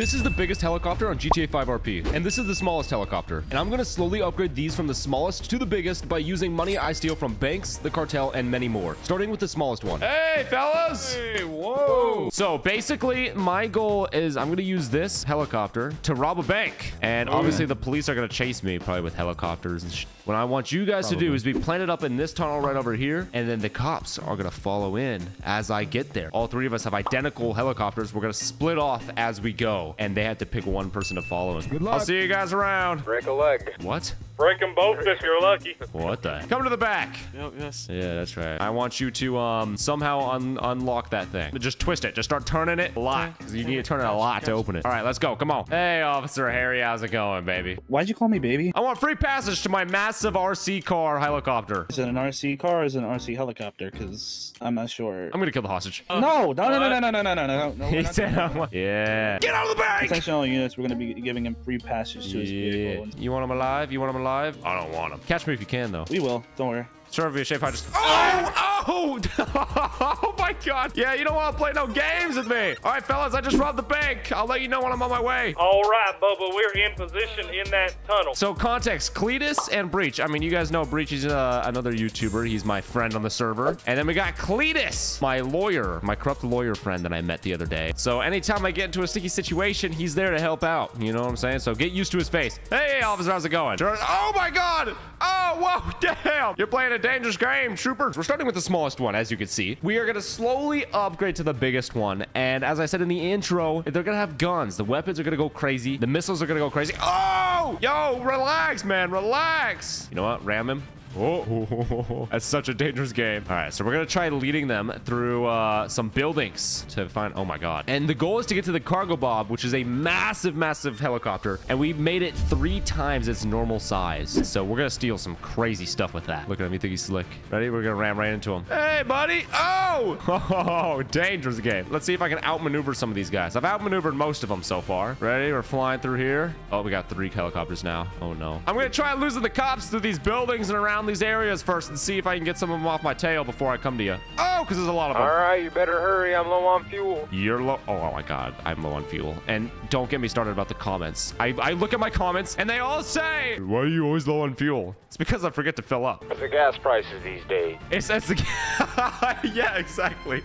This is the biggest helicopter on GTA 5 RP, and this is the smallest helicopter. And I'm gonna slowly upgrade these from the smallest to the biggest by using money I steal from banks, the cartel, and many more. Starting with the smallest one. Hey, fellas! Hey, whoa. So basically, my goal is I'm gonna use this helicopter to rob a bank. And oh, obviously the police are gonna chase me probably with helicopters and sh What I want you guys to do is be planted up in this tunnel right over here, and then the cops are gonna follow in as I get there. All three of us have identical helicopters. We're gonna split off as we go, and they have to pick one person to follow. Good luck. I'll see you guys around. Break a leg. What? Break them both if you're lucky. What the? Come to the back. Yep, yes. Yeah, that's right. I want you to um somehow un unlock that thing. Just twist it. Just start turning it a lot. 'cause you need to turn it a lot to open it. All right, let's go. Come on. Hey, Officer Harry, how's it going, baby? Why'd you call me baby? I want free passage to my massive RC car helicopter. Is it an RC car or is it an RC helicopter? Because I'm not sure. I'm gonna kill the hostage. no, no, no, no, no, no, no, no, no, no, no. he said, I want- "Yeah, get out of the bank." Attention all units, we're going to be giving him free passage to his Yeah. vehicle. You want him alive? You want him alive? I don't want him. Catch me if you can, though. We will, don't worry. Serve you a shape. I just. Oh! Oh! oh my God! Yeah, you don't want to play no games with me. All right, fellas, I just robbed the bank. I'll let you know when I'm on my way. All right, Bubba, we're in position in that tunnel. So context, Cletus and Breach. I mean, you guys know Breach. is uh, another YouTuber. He's my friend on the server. And then we got Cletus, my lawyer, my corrupt lawyer friend that I met the other day. So anytime I get into a sticky situation, he's there to help out. You know what I'm saying? So get used to his face. Hey, officer, how's it going? Oh my God! Oh, whoa, damn! You're playing a dangerous game, troopers. We're starting with the smallest one, as you can see. We are gonna slowly upgrade to the biggest one. And as I said in the intro, they're gonna have guns. The weapons are gonna go crazy. The missiles are gonna go crazy. Oh! Yo, relax, man, relax. You know what? Ram him. Oh, that's such a dangerous game. All right, so we're gonna try leading them through uh, some buildings to find. Oh my god! And the goal is to get to the Cargobob, which is a massive, massive helicopter, and we made it three times its normal size. So we're gonna steal some crazy stuff with that. Look at him. You think he's slick? Ready? We're gonna ram right into him. Hey, buddy! Oh! Oh, dangerous game. Let's see if I can outmaneuver some of these guys. I've outmaneuvered most of them so far. Ready? We're flying through here. Oh, we got three helicopters now. Oh no. I'm gonna try losing the cops through these buildings and around these areas first and see if I can get some of them off my tail before I come to you. Oh, because there's a lot of them. All right, you better hurry. I'm low on fuel. You're low. Oh, oh, my God. I'm low on fuel. And don't get me started about the comments. I, I look at my comments and they all say, Why are you always low on fuel? It's because I forget to fill up. What's the gas prices these days? It's, it's the yeah, exactly.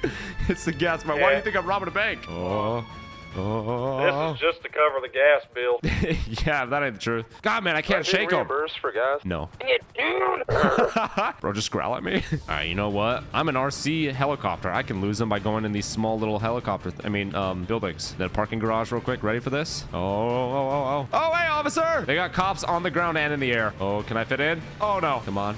It's the gas. Man. Why do you think I'm robbing a bank? Oh, This oh. is just to cover the gas bill. yeah, that ain't the truth. God, man, I can't shake them. reimbursed for gas. No. Dude. Bro, just growl at me. All right, you know what? I'm an RC helicopter. I can lose them by going in these small little helicopter, th- I mean, um, buildings. That parking garage real quick. Ready for this? Oh, oh, oh, oh. Oh, hey, officer! They got cops on the ground and in the air. Oh, can I fit in? Oh, no. Come on.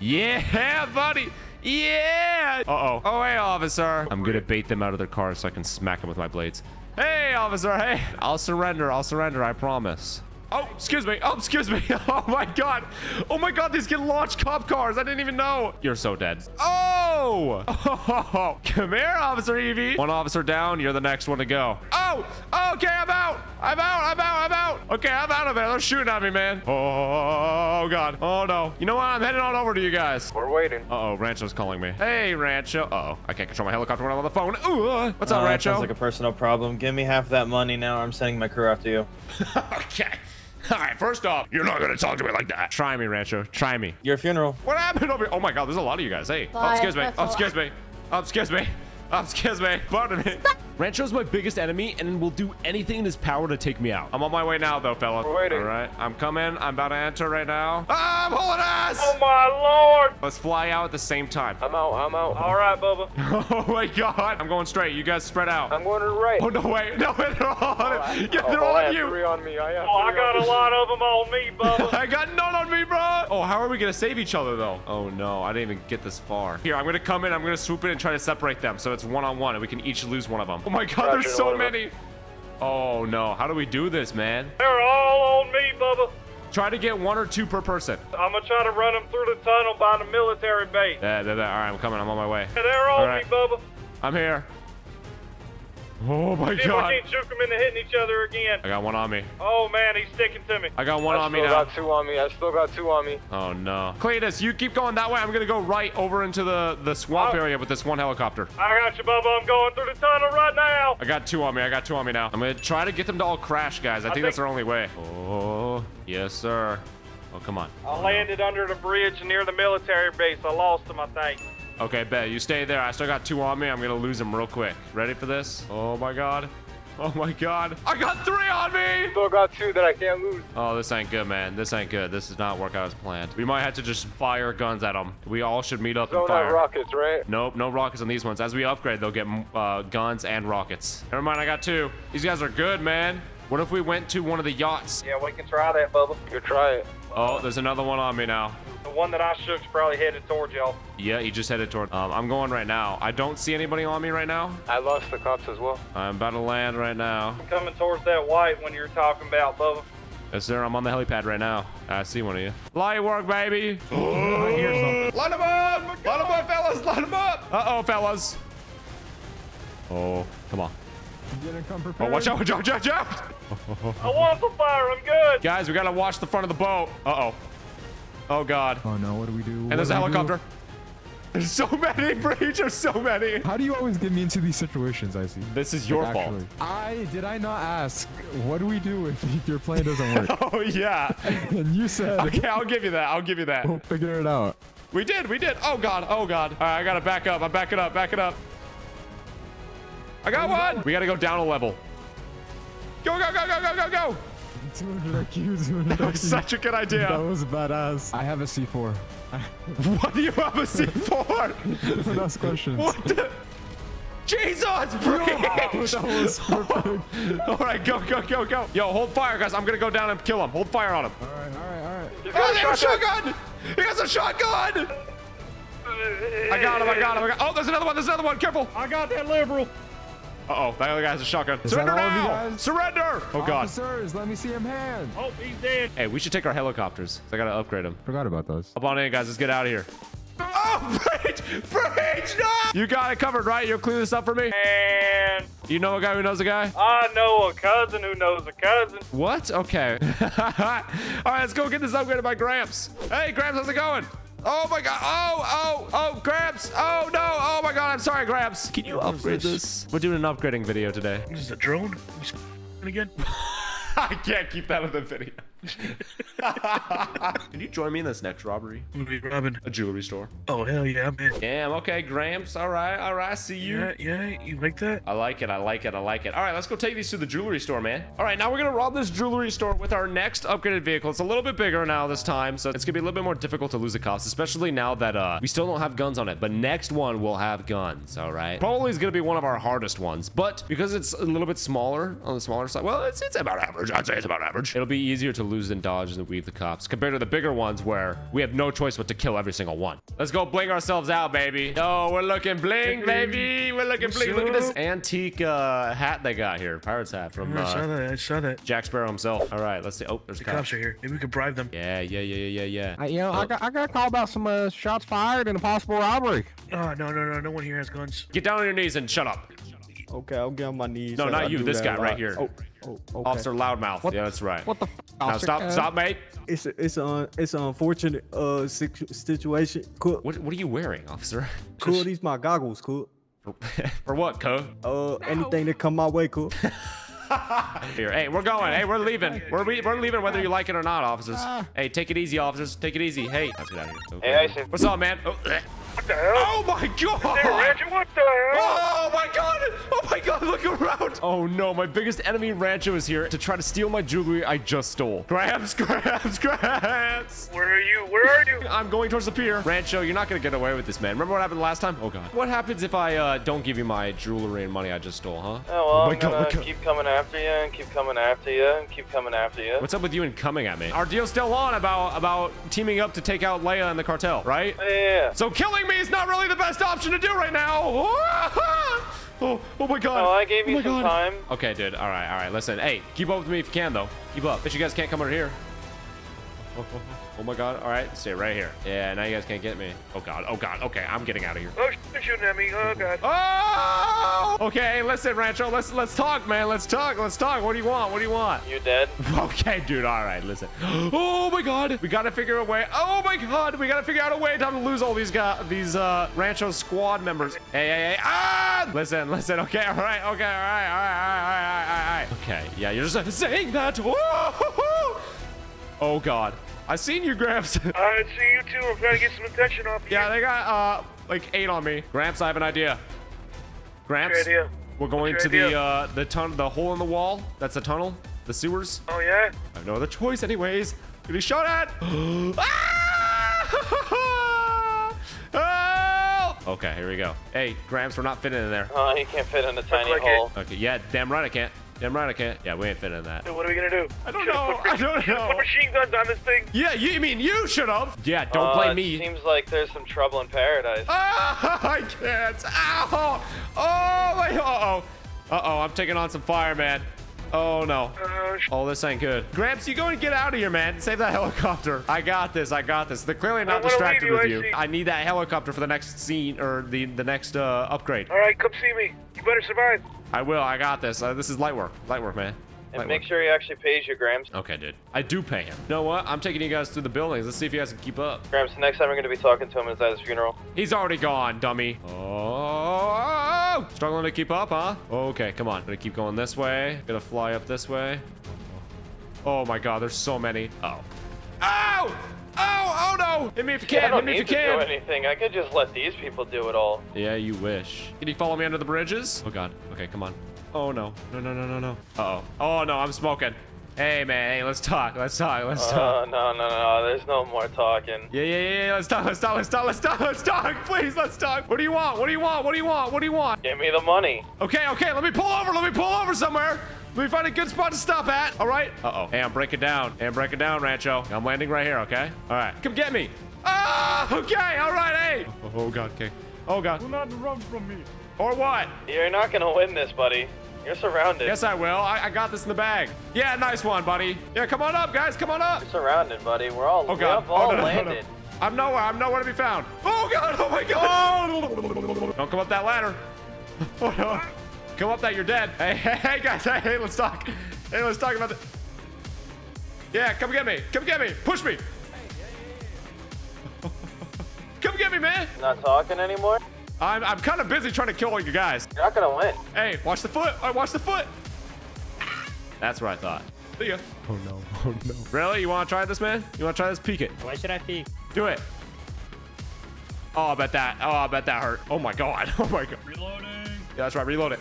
Yeah, buddy. Yeah. Uh-oh. Oh, hey, officer. I'm gonna bait them out of their car so I can smack them with my blades. Hey, officer. Hey. I'll surrender. I'll surrender. I promise. Oh, excuse me. Oh, excuse me. Oh my god. Oh my god, these can launch cop cars. I didn't even know. You're so dead. Oh! Oh, come here, Officer Evie. One officer down. You're the next one to go. Oh! Okay, I'm out. I'm out. I'm out. I'm out. Okay, I'm out of there. They're shooting at me, man. Oh, god. Oh, no. You know what? I'm heading on over to you guys. We're waiting. Uh-oh, Rancho's calling me. Hey, Rancho. Uh-oh. I can't control my helicopter when I'm on the phone. Ooh, uh, what's up, Uh, that Rancho? Sounds like a personal problem. Give me half that money now. or I'm sending my crew after you. okay. All right, first off, you're not going to talk to me like that. Try me, Rancho. Try me. Your funeral. What happened over here? Oh my god, there's a lot of you guys. Hey. Oh, excuse me. Oh, excuse me. Oh, excuse me. Oh, excuse me. Pardon me. Rancho's my biggest enemy and will do anything in his power to take me out. I'm on my way now, though, fella. We're waiting. All right. I'm coming. I'm about to enter right now. Ah, I'm hauling ass. Oh my lord! Let's fly out at the same time. I'm out. I'm out. All right, Bubba. Oh my god. I'm going straight. You guys spread out. I'm going to the right. Oh, no, wait. No, they're all on it. Yeah, Oh, they're all I on have you. three on me. I have Oh, I three on got a me. lot of them on me, Bubba. I got none on me, bro. Oh, how are we gonna save each other though? Oh no, I didn't even get this far. Here, I'm gonna come in. I'm gonna swoop in and try to separate them, so it's one on one, and we can each lose one of them. Oh my God, Roger, there's so many. Oh no, how do we do this, man? They're all on me, Bubba. Try to get one or two per person. I'm gonna try to run them through the tunnel by the military base. Yeah, there. All right, I'm coming. I'm on my way. They're on All right. me, Bubba. I'm here. Oh my See if we god. can't juke them into hitting each other again. I got one on me. Oh man, he's sticking to me. I got one I on me now. I still got two on me. I still got two on me. Oh no. Cletus, you keep going that way. I'm gonna go right over into the, the swamp Oh. area with this one helicopter. I got you, Bubba. I'm going through the tunnel right now. I got two on me. I got two on me now. I'm gonna try to get them to all crash, guys. I, think, think- that's our only way. Oh, yes, sir. Oh, come on. I landed under the bridge near the military base. I lost him, I think. Okay, bet. You stay there. I still got two on me. I'm gonna lose them real quick. Ready for this? Oh my god. Oh my god. I got three on me! Still got two that I can't lose. Oh, this ain't good, man. This ain't good. This does not work out as planned. We might have to just fire guns at them. We all should meet up and Don't have fire. rockets, right? Nope, no rockets on these ones. As we upgrade, they'll get uh, guns and rockets. Never mind, I got two. These guys are good, man. What if we went to one of the yachts? Yeah, we can try that, Bubba. You could try it. Oh, there's another one on me now. The one that I shook's probably headed towards y'all. Yeah, he just headed toward. Um, I'm going right now. I don't see anybody on me right now. I lost the cops as well. I'm about to land right now. I'm coming towards that white one you're talking about, Bubba. Yes, sir. I'm on the helipad right now. I see one of you. Light work, baby. I hear something. Line them up. Line them up, fellas. Line them up. Uh-oh, fellas. Oh, come on. Didn't come Oh, watch out, watch out, watch out. I want the fire. I'm good. Guys, we gotta watch the front of the boat. Uh-oh. Oh, God. Oh no, what do we do? And there's a helicopter. There's so many, Breach. There's so many. How do you always get me into these situations, I see? This is your fault. Actually, I did I not ask what do we do if, if your plan doesn't work? Oh, yeah. and you said Okay, I'll give you that. I'll give you that. we'll figure it out. We did, we did. Oh god, oh god. All right, I gotta back up. I'm backing up, back it up. I got one. We gotta go down a level. Go, go, go, go, go, go, go. 200 IQ, 200 That was IQ. such a good idea. That was badass. I have a C4. What do you have a C4? Don't ask questions. What the? Jesus, Breach! that was perfect. All right, go, go, go, go. Yo, hold fire, guys. I'm gonna go down and kill him. Hold fire on him. All right, all right, all right. Oh, they have a shotgun! He has a shotgun! I got him, I got him, I got Oh, there's another one, there's another one. Careful. I got that liberal. Uh-oh, that other guy has a shotgun. Is Surrender that all of you now! guys? Surrender! Oh, God. Officers, let me see him hand. Oh, he's dead. Hey, we should take our helicopters. I gotta upgrade them. Forgot about those. Up on in, guys. Let's get out of here. Oh, Breach! Breach, no! You got it covered, right? You'll clean this up for me? And You know a guy who knows a guy? I know a cousin who knows a cousin. What? Okay. All right, let's go get this upgraded by Gramps. Hey, Gramps, how's it going? Oh my god. Oh, oh, oh, Gramps. Oh no. Oh my god. I'm sorry, Gramps. Can you upgrade this? We're doing an upgrading video today. This is a drone? You again? I can't keep that in the video. Can you join me in this next robbery? I'm gonna be robbing. A jewelry store. Oh, hell yeah, I'm. Damn, okay, Gramps. All right, all right, I see you. Yeah, yeah, you like that? I like it. I like it. I like it. All right, let's go take these to the jewelry store, man. All right, now we're gonna rob this jewelry store with our next upgraded vehicle. It's a little bit bigger now this time, so it's gonna be a little bit more difficult to lose the cops, especially now that uh we still don't have guns on it. But next one will have guns. All right, probably is gonna be one of our hardest ones, but because it's a little bit smaller on the smaller side, well, it's it's about average. I'd say it's about average. It'll be easier to lose and dodge and weave the cops compared to the bigger ones where we have no choice but to kill every single one. Let's go bling ourselves out, baby. Oh, we're looking bling, baby. We're looking bling. Look at this antique uh, hat they got here. Pirate's hat from I saw uh, that. I saw that. Jack Sparrow himself. All right, let's see. Oh, there's The cops. cops are here. Maybe we could bribe them. Yeah, yeah, yeah, yeah, yeah, yeah. you know, I got I got a call about some uh, shots fired and a possible robbery. Oh, no, no, no. No one here has guns. Get down on your knees and shut up. Okay, I'll get on my knees. No, not I you, do this guy right here. Oh, oh, okay. Officer Loudmouth. What- yeah, that's right. What the? F- Now officer? stop, Uh, stop, mate. It's a, it's a it's an unfortunate uh situation. Cool, What, what are you wearing, officer? cool. These my goggles. Cool. For what, co? Uh, anything that come my way. Cool. Here, hey, we're going. Hey, we're leaving. We're, we, we're leaving whether you like it or not, officers. Hey, take it easy, officers. Take it easy. Hey, let's get out of here. Okay. Hey, I. What's up, man? Oh. What the hell? oh my god! Hey, Reggie, what the hell? Oh my god! Oh my god, look around! Oh no, my biggest enemy Rancho is here to try to steal my jewelry I just stole. Grabs, grabs, grabs! Where are you? Where are you? I'm going towards the pier. Rancho, you're not gonna get away with this, man. Remember what happened last time? Oh god. What happens if I uh, don't give you my jewelry and money I just stole, huh? Oh, well, my I'm God, gonna God. keep coming after you and keep coming after you and keep coming after you. What's up with you and coming at me? Our deal's still on about about teaming up to take out Leia and the cartel, right? Yeah. So killing me is not really the best option to do right now. Oh, oh my god. Oh, I gave Oh you my some God. time. Okay, dude. All right, all right. Listen, hey, keep up with me if you can, though. Keep up. But you guys can't come over here. Oh, oh, oh. Oh my god. All right, stay right here. Yeah, now you guys can't get me. Oh god. Oh god. Okay, I'm getting out of here. Oh, they're shooting at me. Oh, God. Oh! Okay, listen, Rancho. Let's let's talk, man. Let's talk. Let's talk. What do you want? What do you want? You dead? Okay, dude. All right, listen. Oh my God, we gotta figure a way. Oh my God, we gotta figure out a way not to lose all these guys, these uh, Rancho squad members. Hey, hey, hey! Ah! Listen, listen. Okay, all right, okay, all right, all right, all right, all right, all right. Okay, yeah, you're just saying that. Whoa! Oh God, I seen you, Gramps. I see you too. I'm trying to get some attention off you. yeah, they got uh like eight on me. Gramps, I have an idea. Gramps, What's your idea? we're going What's to your the idea? uh the ton, the hole in the wall. That's the tunnel. The sewers. Oh, yeah? I have no other choice anyways. Get Getting shot at. ah! Okay, here we go. Hey, Gramps, we're not fitting in there. Oh, you can't fit in a tiny like it. hole. Okay, yeah, damn right I can't. Damn right I can't. Yeah, we ain't fitting in that. So what are we gonna do? I don't Should've know. Put, I don't should've know. Put machine guns on this thing. Yeah, you, you mean you should have. Yeah, don't Uh, blame it me. Seems like there's some trouble in paradise. Ah, I can't. Ow! Oh my! Uh oh. Uh oh. I'm taking on some fire, man. Oh no. Uh, sh- Oh, this ain't good. Gramps, you go and get out of here, man. Save that helicopter. I got this. I got this. They're clearly not distracted you, with I you. see. I need that helicopter for the next scene or the the next uh, upgrade. all right, come see me. You better survive. I will. I got this. Uh, this is light work. Light work, man. and make work. sure he actually pays you, Gramps. Okay, dude. I do pay him. You know what? I'm taking you guys through the buildings. Let's see if you guys can keep up. Gramps, the next time we're going to be talking to him is at his funeral. He's already gone, dummy. Oh, struggling to keep up, huh? Okay, come on. Gonna keep going this way. Gonna fly up this way. Oh my god, there's so many. Oh. Oh! Oh, oh no! Hit me if you Yeah, I can, hit don't me need if you to do anything. I could just let these people do it all. Yeah, you wish. Can you follow me under the bridges? Oh god. Okay, come on. Oh no. No, no, no, no, no. Uh-oh. Oh no, I'm smoking. Hey man, hey, let's talk. Let's talk. Let's talk. Uh, no, no, no. There's no more talking. Yeah, yeah, yeah, yeah. Let's talk. Let's talk. Let's talk. Let's talk. Let's talk. Please, let's talk. What do you want? What do you want? What do you want? What do you want? Give me the money. Okay, okay, let me pull over. Let me pull over somewhere. Let me find a good spot to stop at. All right. Uh-oh. Hey, I'm breaking down. Hey, I'm breaking down, Rancho. I'm landing right here, okay? All right. Come get me. Ah, okay. All right, hey. Oh, oh, God, okay. Oh, God. Do not run from me. Or what? You're not going to win this, buddy. You're surrounded. Yes, I will. I, I got this in the bag. Yeah, nice one, buddy. Yeah, come on up, guys. Come on up. You're surrounded, buddy. We're all, Oh, we God. have all oh, no, no, no, no. landed. I'm nowhere. I'm nowhere to be found. Oh, God. Oh, my God. Don't come up that ladder. Oh, no. Come up that. You're dead. Hey, hey, hey, guys. Hey, hey, let's talk. Hey, let's talk about the... Yeah, come get me. Come get me. Push me. come get me, man. Not talking anymore? I'm, I'm kind of busy trying to kill all you guys. You're not going to win. Hey, watch the foot. All right, watch the foot. That's what I thought. See ya. Oh no. Oh no. Really? You want to try this, man? You want to try this? Peek it. Why should I peek? Do it. Oh, I bet that. Oh, I bet that hurt. Oh my god. Oh my god. Reloading. Yeah, that's right. Reload it.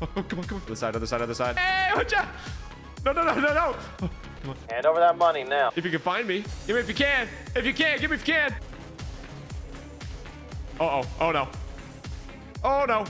come on, come on. Other side, other side, other side. Hey, watch out. No, no, no, no, no. Oh, come on. Hand over that money now. If you can find me. Give me if you can. If you can. Give me if you can. Uh oh. Oh no. Oh no.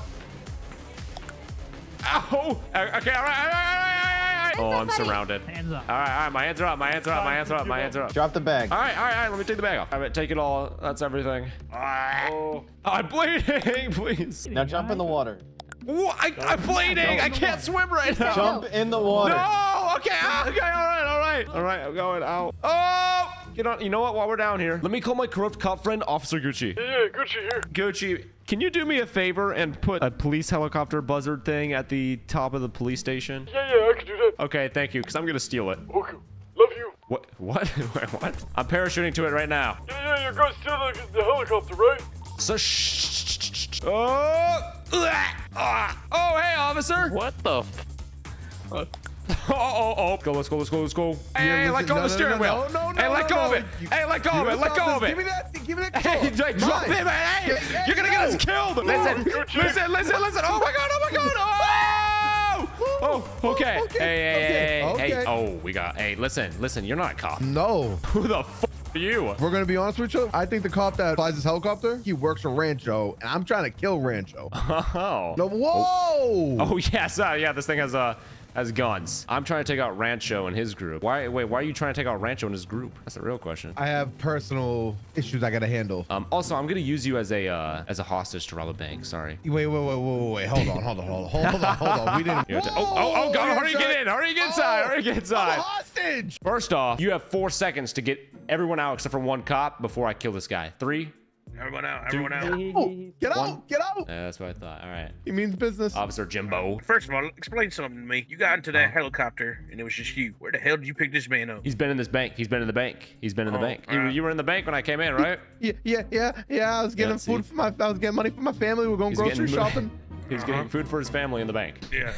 Ow. Okay, all right, all right, all right, all right, all right. Oh, I'm surrounded. Hands up. All right, all right, my hands are up, my hands are up, my hands are up, my hands are up. Drop the bag. All right, all right, all right, let me take the bag off. All right, take it all. That's everything. Oh, I'm bleeding, please. Now jump in the water. What? I, I'm bleeding. I can't swim right now. Jump in the water. No. Okay. ah, Okay. All right. All right. All right. I'm going out. Oh. Get on. You know what? While we're down here, let me call my corrupt cop friend, Officer Gucci. Yeah, Gucci here. Gucci, can you do me a favor and put a police helicopter buzzard thing at the top of the police station? Yeah, yeah, I can do that. Okay. Thank you. Cause I'm gonna steal it. Okay. Love you. What? What? what? I'm parachuting to it right now. Yeah, yeah, you're going to steal the, the helicopter, right? So shh. Oh. Ugh. Ah. Oh, hey, officer. What the? F- Oh, oh, oh. Go, let's go, let's go, let's go. Hey, Yeah, hey, let listen, go of no, the no, steering no, wheel. no, no, hey, no, let go no. of it. You- Hey, let go You of it. wanna Let stop go of this? it. Give me that. Give me that. Hey, control. like, drop Mine. it, man. Hey, Yeah, yeah, you're gonna get us no. killed. Listen, listen, listen, listen. Oh my god, oh my god. Oh! oh! Oh, okay. Okay, Hey, hey, hey, okay, hey, hey. okay. Oh, we got. Hey, listen, listen. You're not a cop. No. Who the f are you? We're gonna be honest with you, I think the cop that flies his helicopter, he works for Rancho, and I'm trying to kill Rancho. Oh. No, whoa! Oh yes, uh, yeah. This thing has uh, has guns. I'm trying to take out Rancho and his group. Why? Wait, why are you trying to take out Rancho and his group? That's the real question. I have personal issues I gotta handle. Um, also, I'm gonna use you as a uh, as a hostage to rob a bank. Sorry. Wait, wait, wait, wait, wait, wait. Hold on, hold on, hold on, hold on, hold on. We didn't. Know, oh, oh, oh, God, hurry, get in, hurry, get inside, Oh, hurry, get I'm a inside. hostage. First off, you have four seconds to get everyone out except for one cop before I kill this guy. Three. Everyone out. Everyone out. Oh, get out, get out. Yeah, that's what I thought. All right. He means business. Officer Jimbo. First of all, explain something to me. You got into that helicopter, and it was just you. Where the hell did you pick this man up? He's been in this bank. He's been in the bank. He's been in the Oh, bank. You, you were in the bank when I came in, right? Yeah, yeah, yeah, yeah. I was getting Yeah, see? food for my. I was getting money for my family. We're going He's grocery shopping. He's getting food for his family in the bank. Yeah.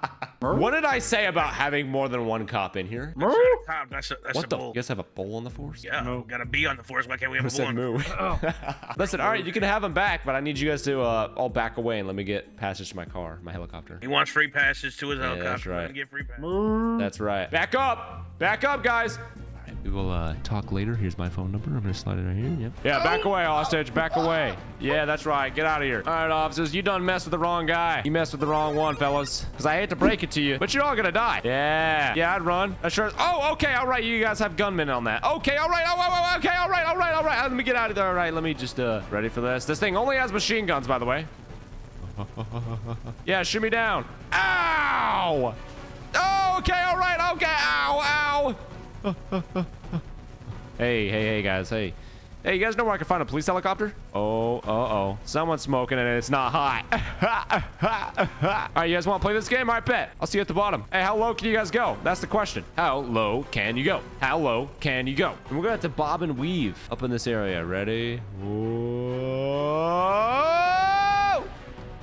What did I say about having more than one cop in here? That's a cop. That's a, that's What a the? bull. You guys have a bull on the force? Yeah, we got a bee on the force. Why can't we have I a bull said on the moo. force? Listen, all right, you can have him back, but I need you guys to uh, all back away and let me get passage to my car, my helicopter. He wants free passes to his Yeah, helicopter. that's right. him get free passes. That's right. Back up! Back up, guys! All right, we will uh, talk later. Here's my phone number. I'm gonna slide it right here. Yep. Yeah, back away, hostage. Back away. Yeah, that's right. Get out of here. All right, officers, you done messed with the wrong guy. You messed with the wrong one, fellas. Because I hate to break it to you, but you're all gonna die. Yeah. Yeah, I'd run. That sure. Oh, okay. All right. You guys have gunmen on that. Okay. All right. Oh, oh, oh, okay. All right. All right. All right. Let me get out of there. All right. Let me just uh ready for this. This thing only has machine guns, by the way. Yeah, shoot me down. Ow! Oh, okay, all right, okay. Ow, ow. hey, hey, hey, guys, hey. Hey, you guys know where I can find a police helicopter? Oh, uh-oh. Someone's smoking and it's not hot. all right, you guys want to play this game? All right, bet. I'll see you at the bottom. Hey, how low can you guys go? That's the question. How low can you go? How low can you go? And we're going to have to bob and weave up in this area. Ready? Whoa!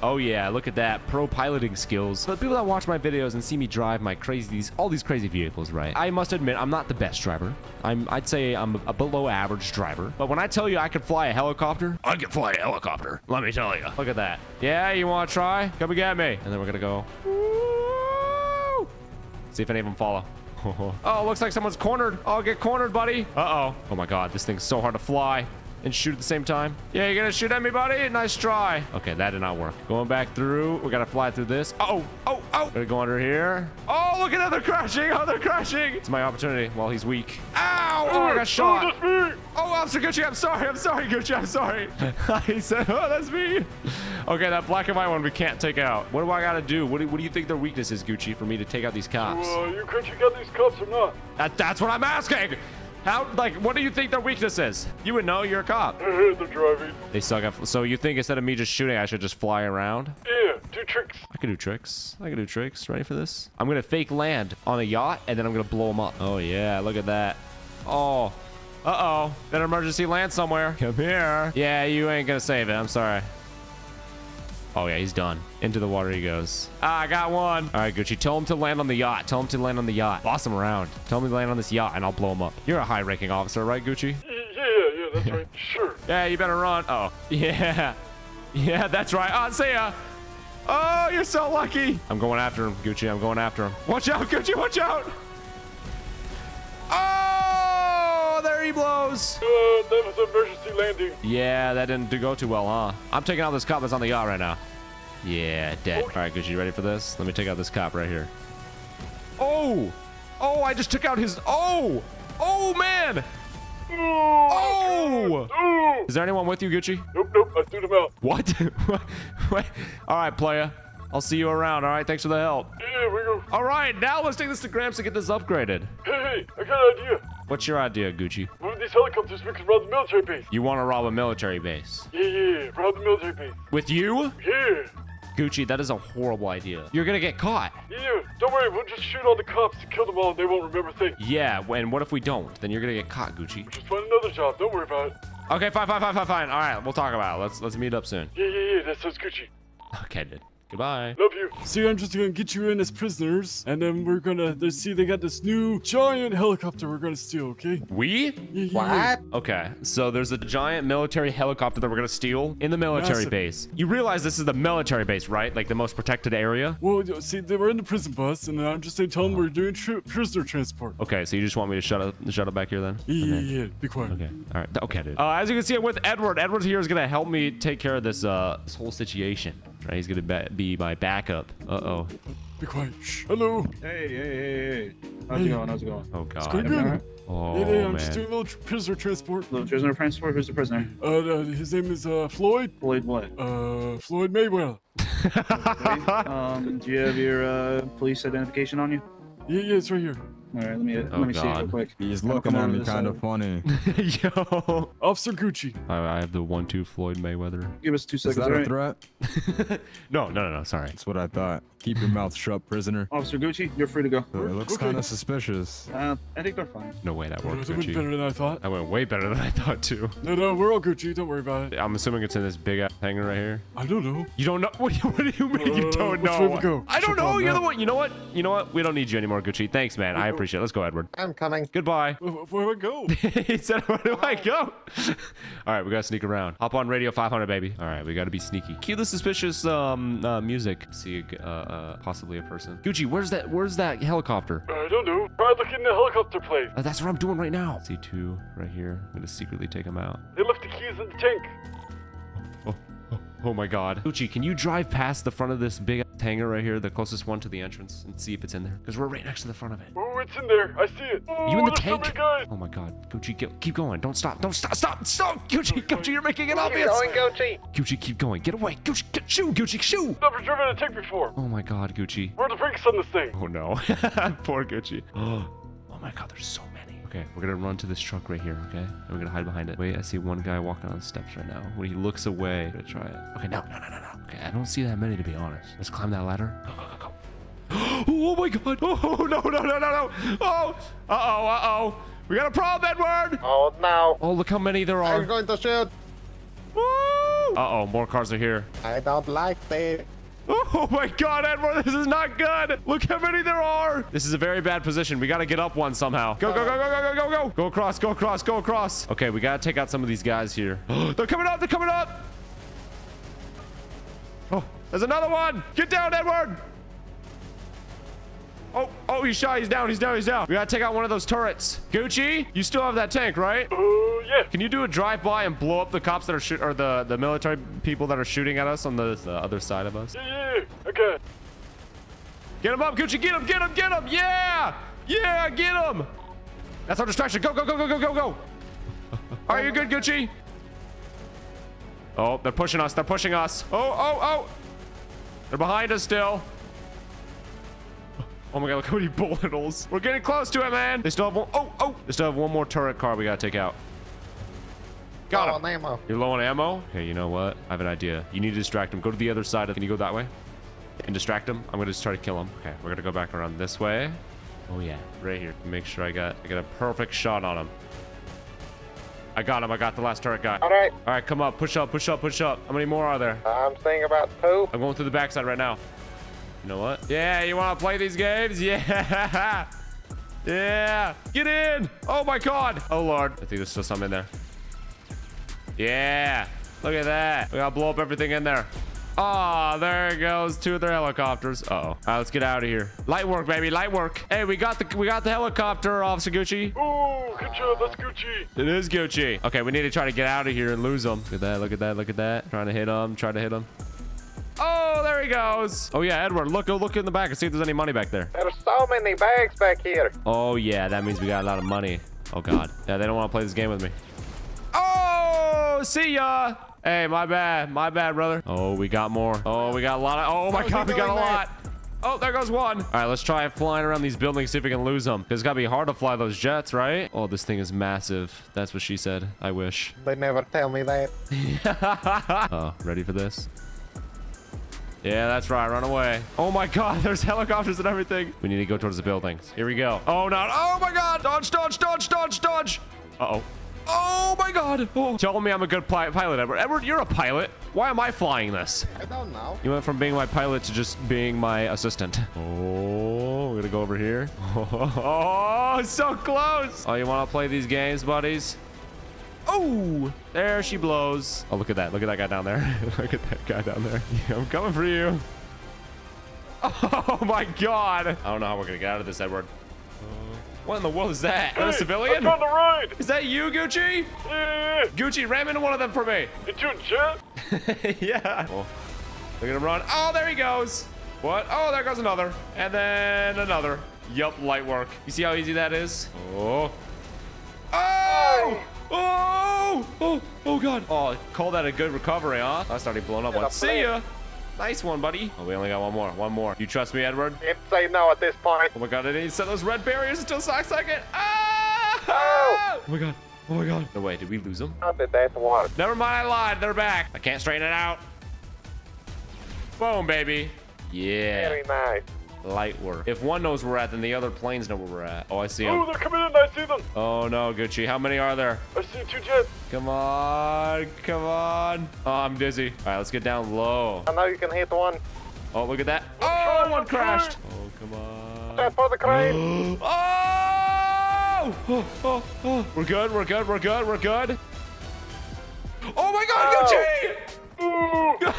Oh yeah, look at that. Pro piloting skills. For the people that watch my videos and see me drive my crazy, these, all these crazy vehicles, right? I must admit, I'm not the best driver. I'm, I'd say I'm a below average driver. But when I tell you I can fly a helicopter, I can fly a helicopter. Let me tell you. Look at that. Yeah, you want to try? Come and get me. And then we're gonna go. Woo! See if any of them follow. oh, looks like someone's cornered. Oh, get cornered, buddy. Uh-oh. Oh my God, this thing's so hard to fly and shoot at the same time. Yeah, you're gonna shoot at me, buddy? Nice try. Okay, that did not work. Going back through. We gotta fly through this. Oh, oh, oh. Gonna go under here. Oh, look at how they're crashing. Oh, they're crashing. It's my opportunity while he's weak. Ow! Oh, I got shot. Oh, Officer Gucci, I'm sorry. I'm sorry, Gucci. I'm sorry. he said, oh, that's me. Okay, that black and white one we can't take out. What do I gotta do? What do, what do you think their weakness is, Gucci, for me to take out these cops? you country got these cops or not? That, that's what I'm asking. How, like, what do you think their weakness is? You would know. You're a cop. They're driving. They suck at. So you think instead of me just shooting, I should just fly around? Yeah, do tricks. I can do tricks. I can do tricks. Ready for this? I'm gonna fake land on a yacht, and then I'm gonna blow them up. Oh yeah, look at that. Oh. Uh-oh. An emergency land somewhere. Come here. Yeah, you ain't gonna save it. I'm sorry. Oh yeah, he's done. Into the water he goes. Ah, I got one. All right, Gucci. Tell him to land on the yacht. Tell him to land on the yacht. Boss him around. Tell him to land on this yacht, and I'll blow him up. You're a high-ranking officer, right, Gucci? Yeah, yeah, yeah, that's right. Sure. Yeah, you better run. Oh, yeah. Yeah, that's right. Oh, see ya. Oh, you're so lucky. I'm going after him, Gucci. I'm going after him. Watch out, Gucci. Watch out. Oh, blows. Uh, that was an emergency landing. Yeah, that didn't go too well, huh? I'm taking out this cop that's on the yacht right now. Yeah, dead. All right, Gucci, you ready for this? Let me take out this cop right here. Oh! Oh, I just took out his... Oh! Oh, man! Oh! Ooh. Is there anyone with you, Gucci? Nope, nope, I threw them out. What? What? all right, playa. I'll see you around. All right, thanks for the help. Yeah, we go. All right, now let's take this to Gramps and get this upgraded. Hey, hey, I got an idea. What's your idea, Gucci? Move these helicopters, we can rob the military base. You want to rob a military base? Yeah, yeah, rob the military base. With you? Yeah. Gucci, that is a horrible idea. You're gonna get caught. Yeah, don't worry, we'll just shoot all the cops to kill them all and they won't remember things. Yeah, and what if we don't? Then you're gonna get caught, Gucci. Just find another job, don't worry about it. Okay, fine, fine, fine, fine, fine. All right, we'll talk about it. Let's let's meet up soon. Yeah, yeah, yeah, that sounds Gucci. Okay, dude. Goodbye. Love you. See, I'm just gonna get you in as prisoners, and then we're gonna. They see they got this new giant helicopter we're gonna steal. Okay? We? Yeah, yeah, yeah. Okay, so there's a giant military helicopter that we're gonna steal in the military Massive. base. You realize this is the military base, right? Like the most protected area? Well, see, they were in the prison bus, and I'm just saying, tell them we're doing tri- prisoner transport. Okay, so you just want me to shut up, shut up back here then? Yeah, Okay. yeah, yeah. Be quiet. Okay. All right. Okay, dude. Uh, as you can see, I'm with Edward. Edward here is gonna help me take care of this uh this whole situation. Right? He's gonna ba- be my backup. Uh oh. Be quiet. Shh. Hello. Hey, hey, hey, hey. How's Hey. it going? How's it going? Oh It's god. going good. right? Oh yeah, yeah, I'm just man. doing a little prisoner transport. Little prisoner transport? Who's the prisoner? Uh, uh, his name is uh, Floyd. Floyd what? Uh, Floyd Mayweather. um, do you have your uh, police identification on you? Yeah, yeah, it's right here. All right, let me Oh, let me see it real God. quick. He's looking at me kind of funny. Yo. Officer Gucci. I, I have the one two Floyd Mayweather. Give us two seconds. Is seconds, that all a threat? no, no, no, no. Sorry. That's what I thought. Keep your mouth shut, prisoner. Officer Gucci, you're free to go. It looks Okay. kind of suspicious. Uh, I think they're fine. No way that worked, That went better than I thought. That went way better than I thought too. No, no, we're all Gucci. Don't worry about it. I'm assuming it's in this big ass hangar right here. I don't know. You don't know? What do you, what do you mean you Uh, don't which know? way we go? I don't Check know. You're the one. You know what? You know what? We don't need you anymore, Gucci. Thanks, man. I appreciate it. Let's go, Edward. I'm coming. Goodbye. Where, where do I go? he said, where do I go? All right, we gotta sneak around. Hop on radio 500, baby. All right, we gotta be sneaky. Cue the suspicious um uh, music. See, uh, uh, possibly a person. Gucci, where's that? Where's that helicopter? I don't know. Try looking in the helicopter plane. Uh, that's what I'm doing right now. C2 right here. I'm gonna secretly take him out. They left the keys in the tank. Oh, oh, oh my God. Gucci, can you drive past the front of this big hangar right here, the closest one to the entrance, and see if it's in there? Because we're right next to the front of it. Oh, it's in there. I see it. Oh, you in oh, the there's so tank? Oh my God, Gucci, get, keep going. Don't stop. Don't stop. Stop. Stop. Gucci, Gucci, you're making it obvious. Gucci. Gucci, keep going. Get away. Gucci, get, shoo, Gucci, shoo. Never driven a tank before. Oh my God, Gucci. Where are the brakes on this thing? Oh no. Poor Gucci. Oh. my God, there's so. Okay, we're gonna run to this truck right here, okay? And we're gonna hide behind it. Wait, I see one guy walking on the steps right now. When he looks away, I'm gonna try it. Okay, no, no, no, no, no. Okay, I don't see that many to be honest. Let's climb that ladder. Go, go, go, go. Oh my God. Oh, no, no, no, no, no. Oh, uh-oh, uh-oh. We got a problem, Edward. Oh no. Oh, look how many there are. I'm going to shoot. Woo! Uh-oh, more cars are here. I don't like this. Oh my god, Edward, this is not good. Look how many there are. This is a very bad position. We gotta get up one somehow. Go, go, go, go, go, go, go, go. Go across, go across, go across. Okay, we gotta take out some of these guys here. they're coming up, they're coming up. Oh, there's another one. Get down, Edward. Oh, oh, he's shot. He's down. He's down. He's down. We gotta take out one of those turrets. Gucci, you still have that tank, right? Oh, yeah. Can you do a drive-by and blow up the cops that are shoot or the the military people that are shooting at us on the, the other side of us? Yeah, yeah, okay. Get him up, Gucci. Get him, get him, get him. Yeah. Yeah, get him. That's our distraction. Go, go, go, go, go, go, go. Are you good, Gucci? Oh, they're pushing us. They're pushing us. Oh, oh, oh. They're behind us still. Oh my god, look how many bullet holes. We're getting close to it, man. They still have one. Oh, oh. They still have one more turret car we gotta take out. Got Oh, him. ammo. You're low on ammo? Okay, you know what? I have an idea. You need to distract him. Go to the other side. Can you go that way? And distract him? I'm gonna just try to kill him. Okay, we're gonna go back around this way. Oh yeah, right here. Make sure I got I got a perfect shot on him. I got him. I got the last turret guy. All right. All right, come up. Push up. Push up. Push up. How many more are there? I'm saying about two. I'm going through the backside right now. You know what? Yeah, you want to play these games? Yeah. Yeah. Get in. Oh my God. Oh Lord. I think there's still some in there. Yeah. Look at that. We gotta blow up everything in there. Ah, there it goes. Two of their helicopters. Uh oh. All right, let's get out of here. Light work, baby. Light work. Hey, we got the we got the helicopter, Officer Gucci. Oh, good job. That's Gucci. It is Gucci. Okay, we need to try to get out of here and lose them. Look at that. Look at that. Look at that. Trying to hit them. Trying to hit him. Oh, there he goes. Oh yeah, Edward. Look, go look in the back and see if there's any money back there. There's so many bags back here. Oh yeah, that means we got a lot of money. Oh god. Yeah, they don't want to play this game with me. Oh, see ya. Hey, my bad. My bad, brother. Oh, we got more. Oh, we got a lot of. Oh my How's god, we got a doing lot. Oh, there goes one. All right, let's try flying around these buildings, see if we can lose them. Because it's got to be hard to fly those jets, right? Oh, this thing is massive. That's what she said. I wish. They never tell me that. oh, ready for this? Yeah, that's right. Run away. Oh my god, there's helicopters and everything. We need to go towards the buildings. Here we go. Oh no. Oh my god. Dodge, dodge, dodge, dodge, dodge. Uh-oh. Oh my god. Oh. Tell me I'm a good pi pilot, Edward. Edward, you're a pilot. Why am I flying this? I don't know. You went from being my pilot to just being my assistant. Oh, we're gonna go over here. Oh, so close. Oh, you wanna play these games, buddies? Oh, there she blows. Oh, look at that. Look at that guy down there. look at that guy down there. Yeah, I'm coming for you. Oh my god. I don't know how we're gonna get out of this, Edward. Uh, what in the world is that? a civilian? I found the ride. Is that you, Gucci? Yeah. Gucci, ram into one of them for me. Did you jet. yeah. Oh, look at him run. Oh, there he goes. What? Oh, there goes another. And then another. Yup, light work. You see how easy that is? Oh. Oh! Oh! Oh! Oh, God. Oh, call that a good recovery, huh? That's already blown up one. See ya. Nice one, buddy. Oh, we only got one more. One more. You trust me, Edward? Say no at this point. Oh my god, I didn't set those red barriers until a second. Ah! Oh oh, my god. Oh my god. No way, did we lose them? Not that that's water. Never mind, I lied. They're back. I can't straighten it out. Boom, baby. Yeah. Very nice. Light work. If one knows where we're at, then the other planes know where we're at. Oh, I see Oh, them. they're coming in. I see them. Oh no, Gucci. How many are there? I see two jets. Come on. Come on. Oh, I'm dizzy. All right, let's get down low. I know you can hit one. Oh, look at that. Oh, one crashed. Oh, come on. That's for the crane. Oh! Oh, oh, oh. We're good, we're good, we're good, we're good. Oh my god, Gucci!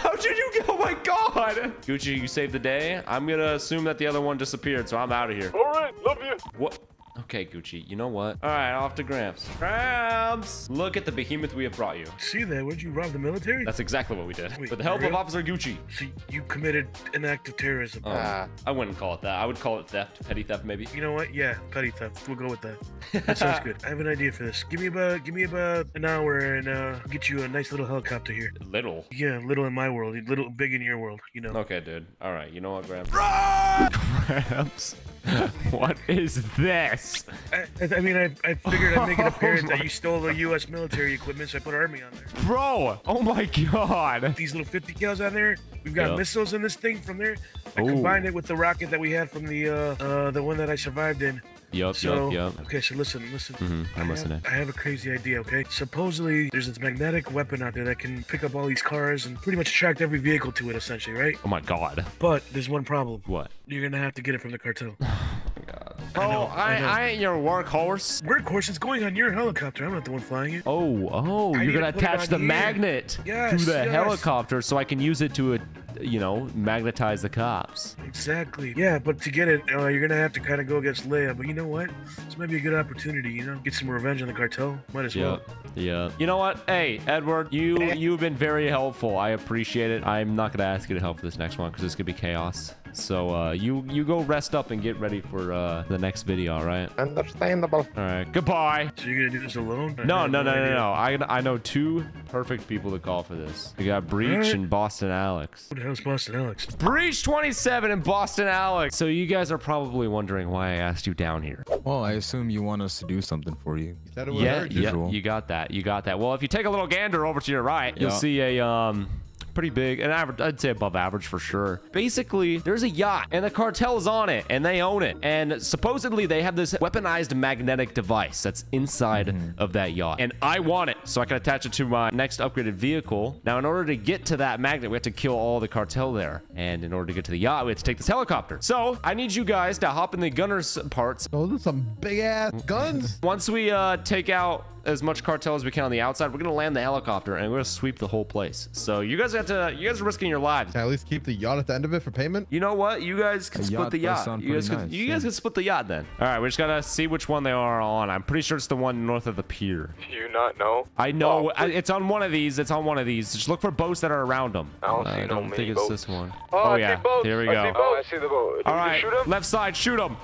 How did you get? Oh my god! Gucci, you saved the day. I'm gonna assume that the other one disappeared, so I'm out of here. All right, love you. What? Okay, Gucci, you know what? All right, off to Gramps. Gramps! Look at the behemoth we have brought you. See that? Would you rob the military? That's exactly what we did. Wait, With the help of? Officer Gucci. So you committed an act of terrorism. Um, I wouldn't call it that. I would call it theft, petty theft, maybe. You know what? Yeah, petty theft. We'll go with that. That sounds good. I have an idea for this. Give me about give me about an hour and uh get you a nice little helicopter here. Little. Yeah, little in my world, little big in your world, you know. Okay, dude. All right, you know what, Gramps? Gramps, what is this? I, I- I mean, I, I figured I'd make an appearance that you stole the U.S. military equipment, so I put army on there. Bro, oh my god. These little 50 cals on there. We've got Yeah. missiles in this thing from there. I Ooh. combined it with the rocket that we had from the uh, uh the one that I survived in. Yup, So, yup, yup. okay, so listen, listen. Mhm, I I'm have- listening. I have a crazy idea, okay? Supposedly, there's this magnetic weapon out there that can pick up all these cars and pretty much attract every vehicle to it, essentially, right? Oh my god. But there's one problem. What? You're gonna have to get it from the cartel. Oh, know, I, I know. I ain't your workhorse. Workhorse is going on your helicopter. I'm not the one flying it. Oh, oh, I you're need to gonna attach the here. magnet Yes, to the yes. helicopter so I can use it to, you know, magnetize the cops. Exactly. Yeah, but to get it, uh, you're gonna have to kind of go against Leia. But you know what? This might be a good opportunity. You know, get some revenge on the cartel. Might as well. Yeah, yeah. You know what? Hey, Edward, you you've been very helpful. I appreciate it. I'm not gonna ask you to help for this next one because it's gonna be chaos. So uh, you you go rest up and get ready for uh, the next video. All right. Understandable. All right. Goodbye. So you're gonna do this alone? I No, have no, no, no, no. I I know two perfect people to call for this. We got Breach Alright. and Boston Alex. Who the hell's Boston Alex? Breach 27 and Boston Alex. So you guys are probably wondering why I asked you down here. Well, I assume you want us to do something for you. Said it was Yeah, yeah, you got that. You got that. Well, if you take a little gander over to your right, you'll see a um pretty big, an average, I'd say above average for sure. Basically, there's a yacht and the cartel is on it and they own it. And supposedly they have this weaponized magnetic device that's inside of that yacht. And I want it so I can attach it to my next upgraded vehicle. Now, in order to get to that magnet, we have to kill all the cartel there. And in order to get to the yacht, we have to take this helicopter. So I need you guys to hop in the gunner's parts Those are some big ass guns. once we uh, take out as much cartel as we can on the outside, we're gonna land the helicopter and we're gonna sweep the whole place. So you guys have to, you guys are risking your lives. Can I at least keep the yacht at the end of it for payment? You know what? You guys can A split yacht the yacht. You guys, pretty can, nice, you guys can split the yacht then. All right, we just gotta see which one they are on. I'm pretty sure it's the one north of the pier. Do you not know? I know Oh, I, it's on one of these. It's on one of these. Just look for boats that are around them. I don't Uh, see I don't think it's boats. this one. Oh, Oh I yeah, see here we I go. see boats. Oh, I see the boat. All Did you shoot him? left side, shoot him.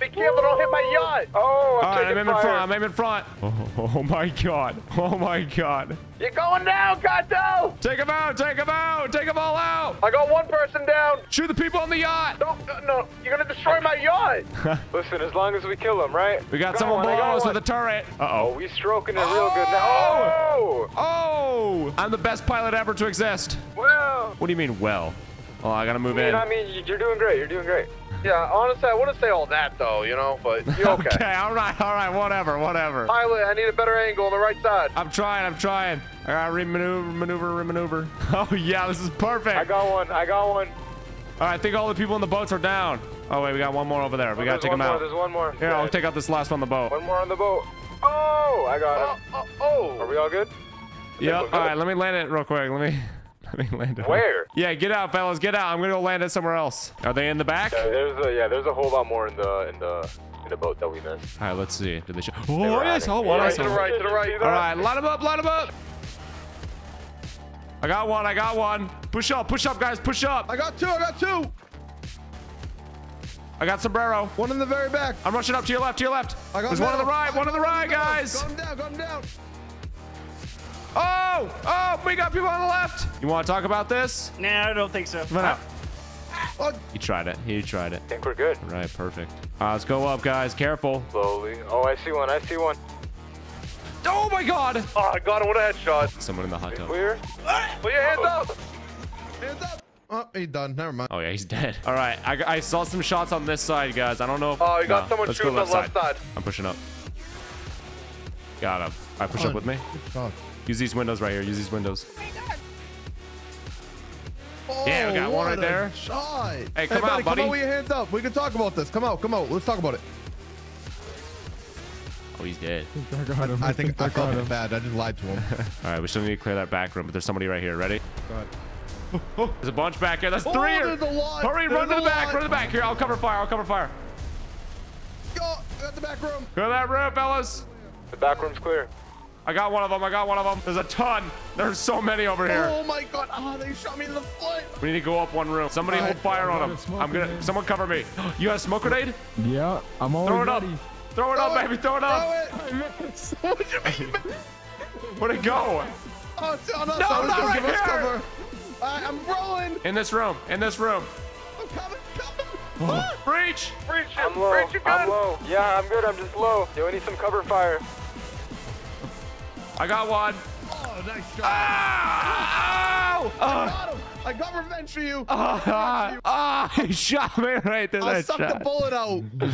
Be careful, don't hit my yacht. Oh, I'm All right, I'm aiming in fire. front. I'm aiming in front. Oh, oh my god. Oh my god. You're going down, cartel. Take them out! Take them out! Take them all out! I got one person down. Shoot the people on the yacht! No, no, no, you're gonna destroy my yacht. Listen, as long as we kill him, right? We got Go someone on, I below us with a turret. Oh, Uh-oh. we stroking it real good now. Oh! oh, Oh! I'm the best pilot ever to exist. well. What do you mean, well? Oh, I gotta move I mean, in. I mean, you're doing great. You're doing great. Yeah, honestly, I wouldn't say all that though, you know, but you're okay. okay, all right, all right, whatever, whatever. Pilot, I need a better angle on the right side. I'm trying, I'm trying. I gotta remaneuver, maneuver, remaneuver. Oh, yeah, this is perfect. I got one. I got one. All right, I think all the people in the boats are down. Oh, wait, we got one more over there. We oh, gotta take one him more, out. There's one more. Here, I'll take out this last one on the boat. One more on the boat. Oh, I got him. Oh, oh, oh. Are we all good? Yep. we're All good. right, let me land it real quick. Let me, let me land it. Where? Yeah, get out, fellas. Get out. I'm gonna go land it somewhere else. Are they in the back? Yeah, there's a yeah, there's a whole lot more in the in the in the boat that we missed. All right, let's see. Did they show? They Oh, were yes. hiding. Oh, one. I right saw to the right, to the right. All right, line them up, line them up. I got one. I got one. Push up. Push up, guys. Push up. I got two. I got two. I got sombrero. One in the very back. I'm rushing up to your left. To your left. I got There's one on the right. One on the right, middle. guys. Gun down. Gun down. Oh, oh, we got people on the left. You want to talk about this? Nah, I don't think so. Come on out. Oh, He tried it. He tried it. I think we're good. Right, perfect. Uh, let's go up, guys. Careful. Slowly. Oh, I see one. I see one. Oh my God! Oh, I got him with a headshot. Someone in the hot tub. Clear. Put your hands up. hands up. Oh, he's done. Never mind. Oh yeah, he's dead. All right, I, I saw some shots on this side, guys. I don't know. If, Oh, you got No, someone let's go shooting on the left side. I'm pushing up. Got him. All right, push up with me. God. Use these windows right here. Use these windows. Oh, oh Yeah, we got one right there. Shot. Hey, come buddy, out, buddy. Come out with your hands up. We can talk about this. Come out. Come out. Let's talk about it. Oh, he's dead. I got him. I think I got felt him. bad. I just lied to him. All right, we still need to clear that back room, but there's somebody right here. Ready? God. There's a bunch back here. That's Oh, three. there's a lot. Hurry, run to the a back. lot. Run to the back. Here, I'll cover fire. I'll cover fire. Go. I got the back room. Clear that room, fellas. The back room's clear. I got one of them. I got one of them. There's a ton. There's so many over here. Oh my god. Ah, they shot me in the foot. We need to go up one room. Somebody All hold fire on got him. a smoke I'm gonna. grenade. Someone cover me. You got a smoke grenade? Yeah, I'm always Throw it up. ready. Throw it up, it. baby. Throw it Throw up. it. What you? Where'd it go? Oh, it's on us. No, I was not right give us here. cover. I, I'm rolling. In this room. In this room. I'm coming. Coming. Breach. Breach I'm low. Breach. I'm low. Yeah, I'm good. I'm just low. Yo, I need some cover fire. I got one. Oh, nice shot. Ah! Ow! I Ah! got him. I got revenge for you. Ah! Ah! He shot me right through I that sucked the bullet out. Do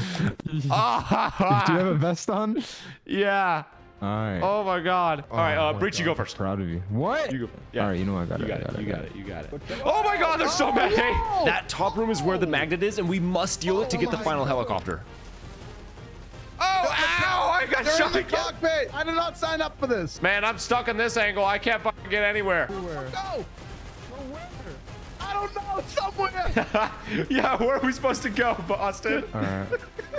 you Ah! have a vest on? Yeah. All right. Oh my god. All right, uh, my Breach, you go first. Proud of you. What? You go. Yeah. All right, you know I got You it. got it. got You got it. You got it. Oh my god, there's so many. That top room is where the magnet is, and we must steal it to Oh get the final God. helicopter. Ow! I got They're in the again. cockpit. I did not sign up for this. Man, I'm stuck in this angle. I can't fucking get anywhere. Where? Go. I don't know. Somewhere. yeah, where are we supposed to go, Boston? All right.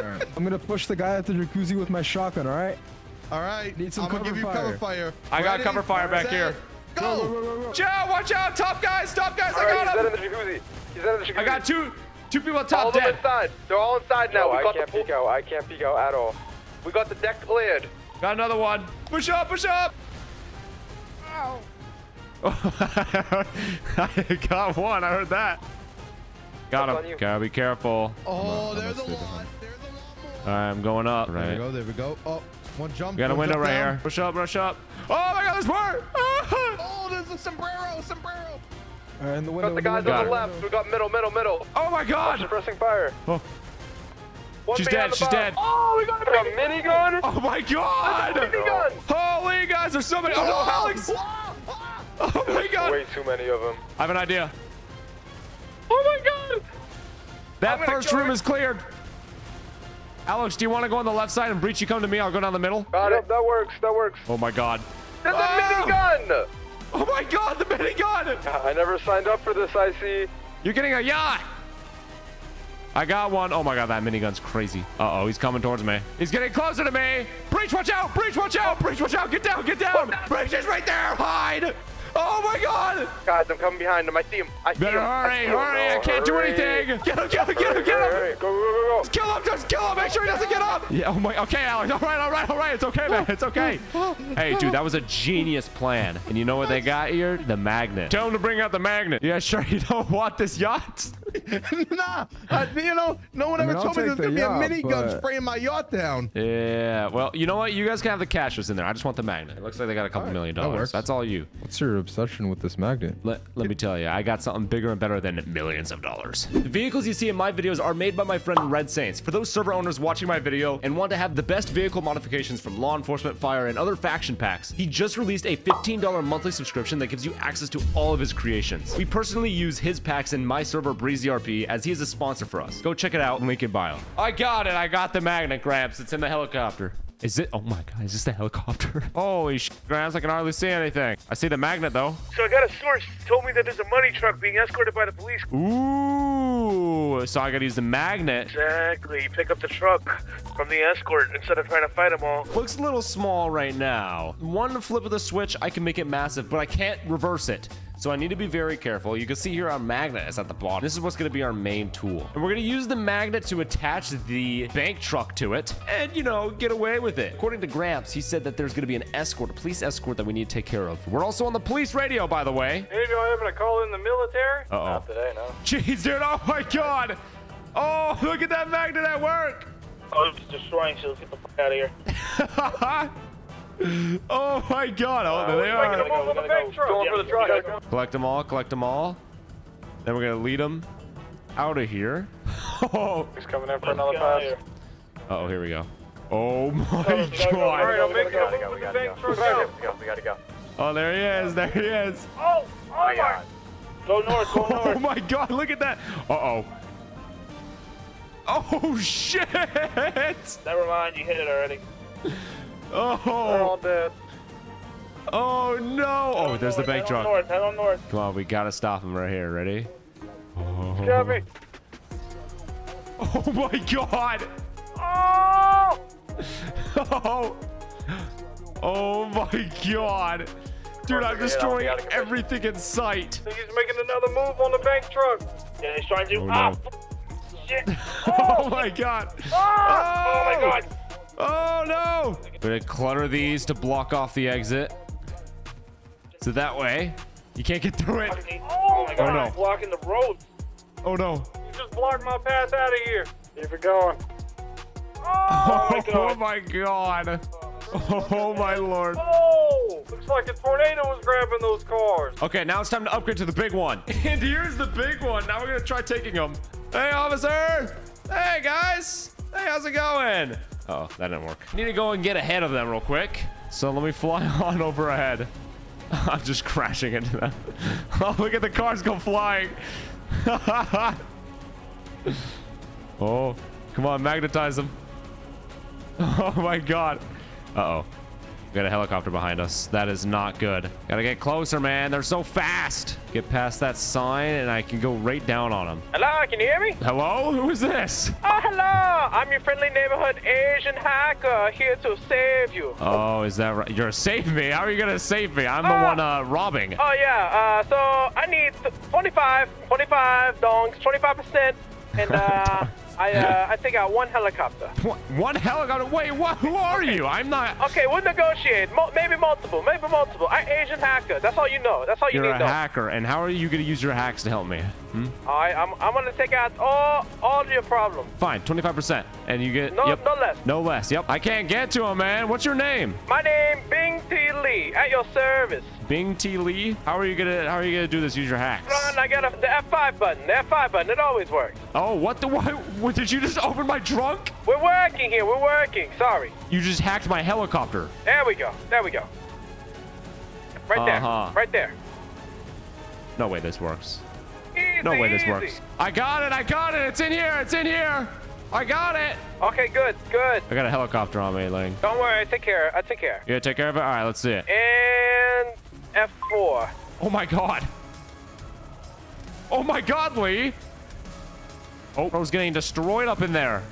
All right. I'm gonna push the guy at the jacuzzi with my shotgun. All right. All right. Need some I'm gonna cover give you fire. cover fire. I got cover fire back set, here. Go. Joe, watch out! Top guys, top guys! All I right, he's got in him. the jacuzzi. He's in the jacuzzi. I got two, two people at All top of them dead. inside. They're all inside now. No, we I got can't the peek out. I can't peek out at all. We got the deck cleared. Got another one. Push up, push up. I got one. I heard that. Got That's him. Gotta be careful. Oh, there's a gonna lot. There's a lot more. All right, I'm going up. There we go. There we go. Oh, one jump. We got a window right down. here. Push up, rush up. Oh my god, there's more! Oh, there's a sombrero. Sombrero. All right, in the We window. got the in guys Got on the left. We got middle, middle, middle. Oh my god! Suppressing fire. Oh, One She's dead, she's dead. Oh, we got a A mini minigun? oh my god! minigun. Holy guys, there's so many. Oh no, Alex! Oh my god! Way too many of them. I have an idea. Oh my god. That first room is cleared. Alex, do you want to go on the left side and breach? You come to me. I'll go down the middle. Got Yep, it. that works. That works. Oh my god. There's a Ah! minigun. Oh my god, the minigun! I never signed up for this, I see. You're getting a yacht! I got one. Oh my god, that minigun's crazy. Uh-oh, he's coming towards me. He's getting closer to me. Breach, watch out! Breach, watch out! Breach, watch out! Get down, get down! Breach is right there! Hide! Oh my god! Guys, I'm coming behind him. I see him. I see Better him. I hurry, him. hurry! I can't do anything! Get him, get him, get him, Hurry, get hurry, him! hurry. Go, go, go, go. Just kill him! Just kill him! Make sure he doesn't get up! Yeah, oh my, okay, Alex. All right, all right, all right. It's okay, man. It's okay. Hey, dude, that was a genius plan. And you know what they got here? The magnet. Tell him to bring out the magnet. Yeah, sure. You don't want this yacht? nah, I, you know, no one I mean, ever I'll told me take there's gonna the be a yacht, minigun but- spraying my yacht down. Yeah. Well, you know what? You guys can have the cash that's in there. I just want the magnet. It looks like they got a couple million dollars. works. That's all you. What's your obsession with this magnet? Let, let me tell you, I got something bigger and better than millions of dollars. The vehicles you see in my videos are made by my friend Red Saints. For those server owners watching my video and want to have the best vehicle modifications from law enforcement, fire, and other faction packs, he just released a $15 monthly subscription that gives you access to all of his creations. We personally use his packs in my server BreezyRP as he is a sponsor for us. Go check it out, and link in bio. I got it, I got the magnet, Gramps. It's in the helicopter. Is it? Oh my god, is this the helicopter? Holy sh! Gramps, I can hardly see anything. I see the magnet though. So I got a source told me that there's a money truck being escorted by the police. Ooh, so I gotta use the magnet. Exactly. You pick up the truck from the escort instead of trying to fight them all. Looks a little small right now. One flip of the switch, I can make it massive, but I can't reverse it. So I need to be very careful. You can see here our magnet is at the bottom. This is what's going to be our main tool. And we're going to use the magnet to attach the bank truck to it and, you know, get away with it. According to Gramps, he said that there's going to be an escort, a police escort that we need to take care of. We're also on the police radio, by the way. Of y'all having a call in the military? Uh-oh. Not today, no. Jeez, dude. Oh, my God. Oh, look at that magnet at work. Oh, it's destroying shields. Get the fuck out of here. oh, my God. Oh, there they Making a are. on the bank truck. Going for the truck. Collect them all, collect them all. Then we're going to lead them out of here. Oh, He's coming in for oh, another pass. Uh-oh, here we go. Oh, my oh, All right, God. I'm making a move on the bank truck now. We gotta go. Oh, there he is. There he is. Oh, oh my. Oh, go north, go north. Oh north. my god, look at that. Uh-oh. Oh shit! Never mind, you hit it already. They're all Oh, dead. oh no! Oh, there's the North, bank head on truck. North, head on north. Come on, we gotta stop him right here. Ready? Got me. Oh my god! Oh! Oh! Oh my god! Dude, I'm destroying everything in sight. I think he's making another move on the bank truck. Yeah, he's trying to. Oh, no. Ah, shit. Oh my god! Ah! Oh my god. Oh no! We're gonna clutter these to block off the exit. So that way, you can't get through it. Oh my oh, god. no. He's blocking the road. Oh no. You just blocked my path out of here. Keep it going. Oh, my Oh god. my god. Oh my lord. Oh! Looks like a tornado was grabbing those cars. Okay, now it's time to upgrade to the big one. And here's the big one. Now we're gonna try taking them. Hey, officer. Hey, guys. Hey, how's it going? Oh, that didn't work. Need to go and get ahead of them real quick. So let me fly on over ahead. I'm just crashing into them. Oh, look at the cars go flying. oh, come on, magnetize them. Oh my god. Uh-oh. We got a helicopter behind us. That is not good. Gotta get closer, man. They're so fast. Get past that sign and I can go right down on them. Hello, can you hear me? Hello? Who is this? Oh, hello! I'm your friendly neighborhood Asian hacker here to save you. Oh, is that right? You're save me? How are you gonna save me? I'm the Ah. one uh, robbing. Oh, yeah, uh, so I need 25, 25 dongs, 25%, and, uh, I, uh, I think uh, one helicopter. What? One helicopter? Wait, what? Who are you? I'm not. Okay, we'll negotiate. Mo- maybe multiple, maybe multiple. I Asian hacker. That's all you know. That's all you You're need a to know. hacker, and how are you gonna use your hacks to help me? Hmm? All right, I'm, I'm gonna take out all all your problems. Fine, 25%. And you get. No, yep. no less. No less. Yep. I can't get to him, man. What's your name? My name Bing T Lee, at your service. Bing T Lee. How are you gonna? How are you gonna do this? Use your hacks. Ron, I got a, the F5 button. The F5 button. It always works. Oh, what the? What, what? Did you just open my trunk? We're working here. We're working. Sorry. You just hacked my helicopter. There we go. There we go. Right Uh-huh. there. Right there. No way this works. Easy, No way this easy. works. I got it. I got it. It's in here. It's in here. I got it. Okay, good, good. I got a helicopter on me, Ling. Don't worry. I take care. I take care. Gonna take care of it? All right, let's see it. And F4. Oh my god. Oh my god, Lee. Oh, I was getting destroyed up in there.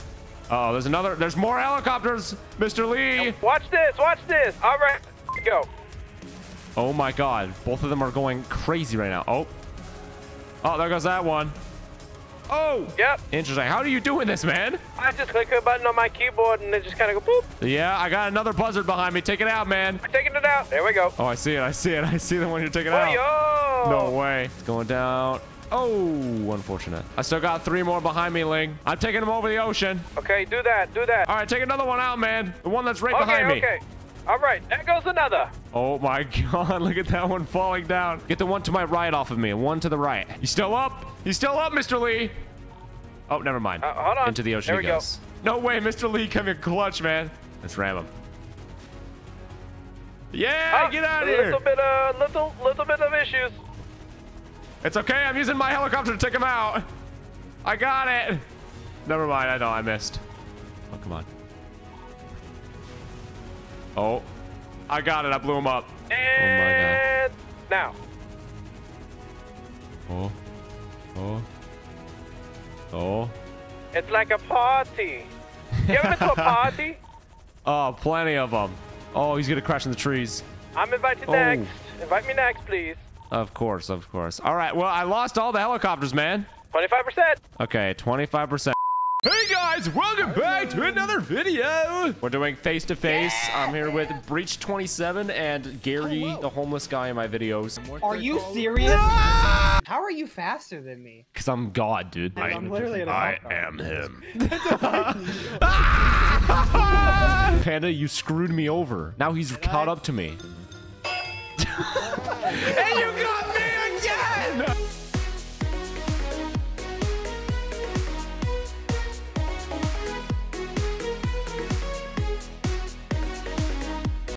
Oh, there's another. There's more helicopters, Mr. Lee. Watch this. Watch this. All right. Go. Oh my god. Both of them are going crazy right now. Oh. Oh, there goes that one. Oh. Yep. Interesting. How are you doing this, man? I just click a button on my keyboard and it just kind of go boop. Yeah, I got another buzzard behind me. Take it out, man. I'm taking it out. There we go. Oh, I see it. I see it. I see the one you're taking Oh, out. yo. No way. It's going down. Oh, unfortunate. I still got three more behind me, Ling. I'm taking them over the ocean. Okay, do that. Do that. All right, take another one out, man. The one that's right okay, behind me. okay. All right. There goes another. Oh my god, look at that one falling down. Get the one to my right off of me, one to the right. You still up? You still up, Mr. Lee? Oh, never mind. Uh, hold on. Into the ocean There he we go. goes. No way, Mr. Lee, come here clutch, man. Let's ram him. Yeah, Ah, get out of a here. Little bit, uh, little, little bit of issues. It's okay. I'm using my helicopter to take him out. I got it. Never mind. I know I missed. Oh, come on. Oh, I got it. I blew him up. And now. Oh, oh, oh. It's like a party. You ever been to a party? Oh, plenty of them. Oh, he's gonna crash in the trees. I'm invited Oh. next. Invite me next, please. Of course, of course. All right. Well, I lost all the helicopters, man. 25%. Okay, 25%. Hey guys, welcome back to another video. We're doing face to face. I'm here with Breach 27 and Gary, the homeless guy in my videos. Are you serious? Ah! How are you faster than me? Cause I'm God, dude. Dude, I'm literally in a I hot am him. Panda, you screwed me over. Now he's caught up to me. and you got